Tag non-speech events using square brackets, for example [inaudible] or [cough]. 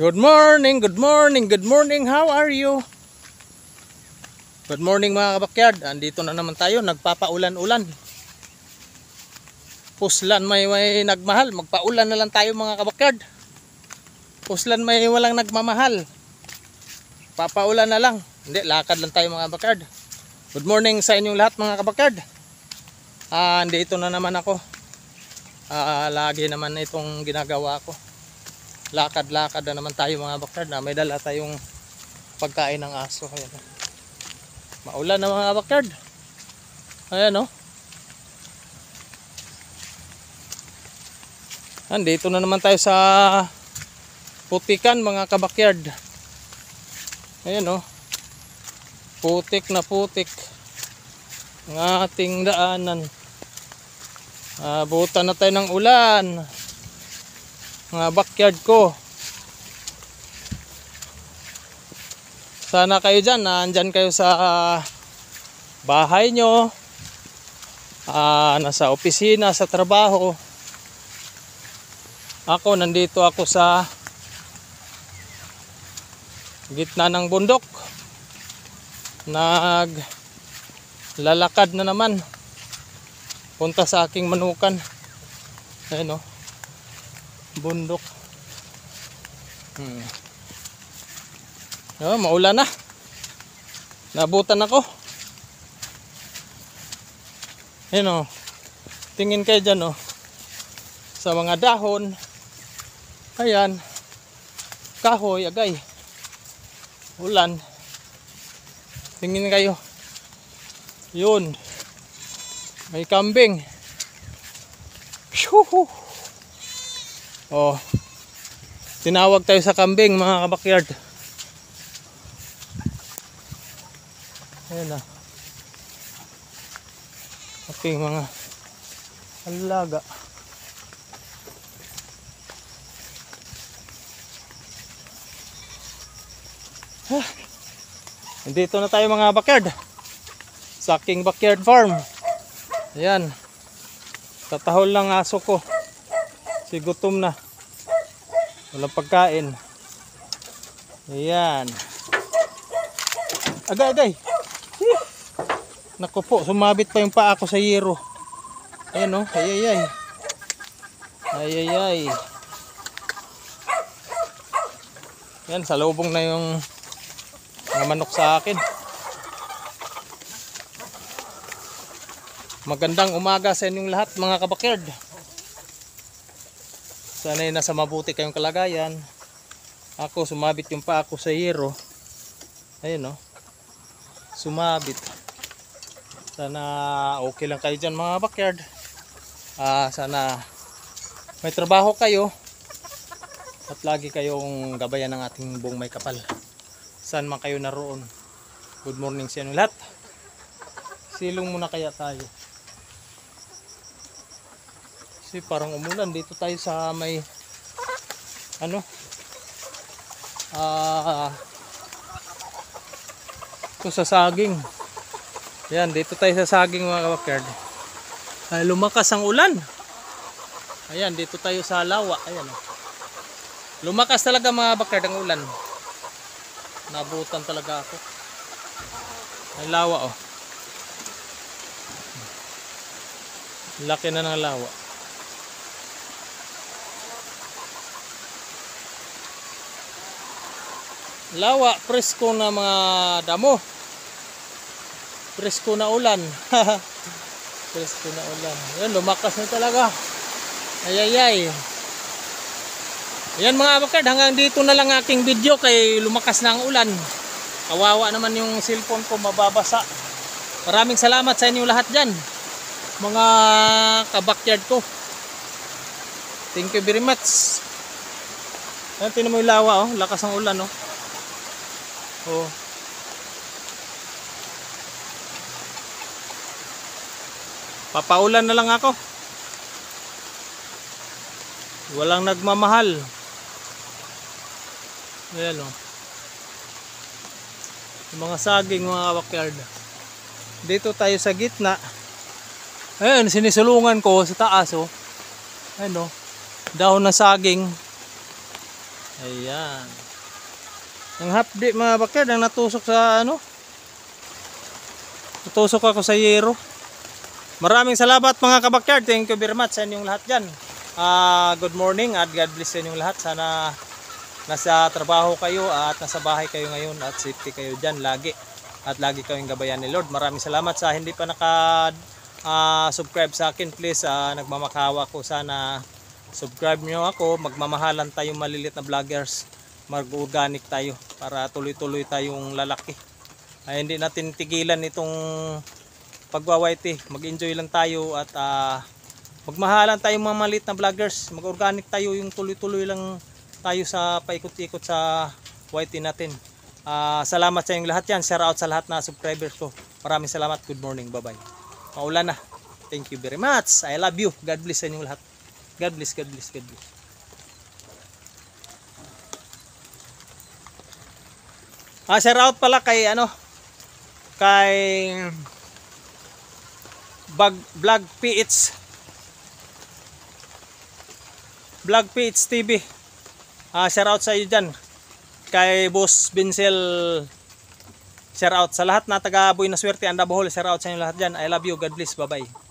Good morning, good morning, good morning. How are you? Good morning mga kabakyard. Andito na naman tayo, nagpapaulan-ulan. Puslan may, may nagmahal, magpaulan na lang tayo mga kabakyard. Puslan may walang nagmamahal. Papaulan na lang. Hindi, lakad lang tayo mga kabakyard. Good morning sa inyong lahat mga kabakyard. Ah, andito na naman ako. Ah, lagi naman itong ginagawa ko lakad-lakad na naman tayo mga bakard na may dala tayong pagkain ng aso. Ayan. Maulan na mga bakard ayan o oh. andito na naman tayo sa putikan mga kabakyard. Ayan o oh. putik na putik ng ating daanan. Abutan na tayo ng ulan mga backyard ko. Sana kayo dyan nandyan kayo sa ah, bahay nyo. Uh, nasa opisina sa trabaho. Ako nandito ako sa gitna ng bundok. Nag lalakad na naman. Punta sa aking manukan. Ayun o bundok. Hmm. oh, maulan na. Nabutan ako. Yun o tingin kayo dyan o sa mga dahon. Ayan. Kahoy agay. Ulan. Tingin kayo. Yun. May kambing. Phew! Oh. Tinawag tayo sa kambing mga kabakyard. Ayan na. Ating mga alaga. Ah. Dito na tayo mga backyard. Sa aking backyard farm. Ayan. Tatahol lang aso ko. Si gutom na. Walang pagkain. Ayan. Agay, agay. Naku po, sumabit pa yung paa ko sa yero. Ayan o, oh. ay, ay, ay. Ay, ay, ay. Yan, salubong na yung mga manok sa akin. Magandang umaga sa inyong lahat mga kabakyard. Sana ay nasa mabuti kayong kalagayan. Ako sumabit yung pa ako sa yero. Ayun oh. Sumabit. Sana okay lang kayo dyan mga backyard. Ah, sana may trabaho kayo. At lagi kayong gabayan ng ating buong may kapal. Saan man kayo naroon. Good morning sa inyo lahat. Silong muna kaya tayo. Kasi parang umulan dito tayo sa may ano? Ah uh, ito sa saging. Yan dito tayo sa saging mga kabakard ay lumakas ang ulan. Ayan dito tayo sa lawa. Ayan oh. lumakas talaga mga bakard ang ulan. Nabutan talaga ako. Ay lawa oh. Laki na ng lawa lawa presko na mga damo. Presko na ulan. [laughs] Presko na ulan. Yan lumakas na talaga. Ayayay yan mga abakad hanggang dito na lang aking video kay lumakas na ang ulan. Kawawa naman yung cellphone ko mababasa. Maraming salamat sa inyo lahat dyan mga kabakyard ko. Thank you very much. Yan tinan mo yung lawa oh. Lakas ang ulan oh Oh. Papaulan na lang ako. Walang nagmamahal. Ayan o. Oh. Mga saging mga backyard. Dito tayo sa gitna. Ayan, sinisulungan ko sa taas oh. Ayan o. Oh. Dahon na saging. Ayan. Ang hapdi mga backyard, ang natusok sa ano? Natusok ako sa yero. Maraming salamat mga kabakyard. Thank you very much sa inyong lahat dyan. Ah, good morning at God bless sa inyong lahat. Sana nasa trabaho kayo at nasa bahay kayo ngayon at safety kayo dyan lagi. At lagi kayong gabayan ni Lord. Maraming salamat sa hindi pa naka ah, subscribe sa akin. Please, ah, nagmamakawa ko sana subscribe nyo ako. Magmamahalan tayong malilit na vloggers. Mag-organic tayo para tuloy-tuloy tayong lalaki. Ay, hindi natin tigilan itong pagwa-white Mag-enjoy lang tayo at ah, magmahalan tayong mga maliit na vloggers. Mag-organic tayo yung tuloy-tuloy lang tayo sa paikot-ikot sa white natin. Ah, salamat sa inyong lahat yan. Shout out sa lahat na subscribers ko. Maraming salamat. Good morning. Bye-bye. Maulan na. Thank you very much. I love you. God bless sa inyong lahat. God bless, God bless, God bless. Ah, shout out pala kay ano kay Bag Vlog PH Vlog PH TV. Ah, shout out sa iyo diyan. Kay Boss Vincel shout out sa lahat na taga Buhay na Swerte and Bohol. Shout out sa inyo lahat diyan. I love you. God bless. Bye-bye.